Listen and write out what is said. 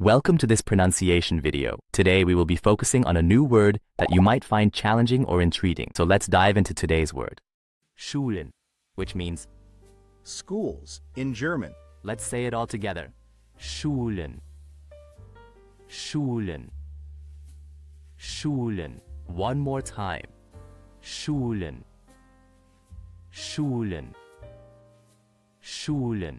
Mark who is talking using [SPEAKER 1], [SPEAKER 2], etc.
[SPEAKER 1] Welcome to this pronunciation video. Today we will be focusing on a new word that you might find challenging or intriguing. So let's dive into today's word. Schulen, which means,
[SPEAKER 2] Schools in German.
[SPEAKER 1] let's say it all together. Schulen. Schulen. Schulen. One more time. Schulen. Schulen. Schulen.